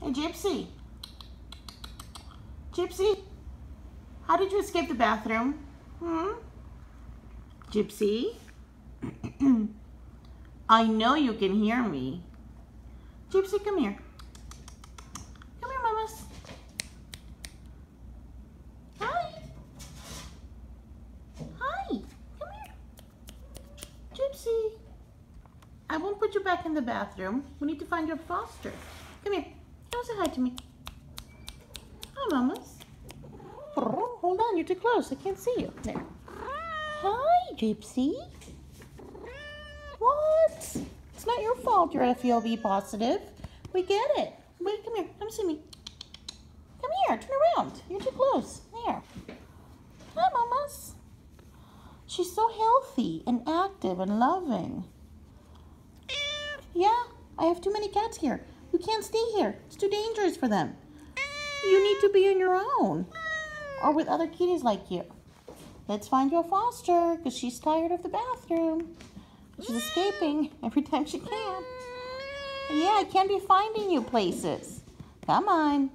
Hey, Gypsy. Gypsy, how did you escape the bathroom? Hmm? Gypsy? I know you can hear me. Gypsy, come here. Come here, mamas. Hi. Hi. Come here. Gypsy. I won't put you back in the bathroom. We need to find your foster. Come here. Say hi to me. Hi, mamas. Hold on, you're too close. I can't see you. There. Hi, Gypsy. What? It's not your fault you're FeLV positive. We get it. Wait, come here. Come see me. Come here. Turn around. You're too close. There. Hi, mamas. She's so healthy and active and loving. Yeah, I have too many cats here. You can't stay here. It's too dangerous for them. You need to be on your own or with other kitties like you. Let's find your foster because she's tired of the bathroom. She's escaping every time she can. Yeah, I can't be finding you places. Come on.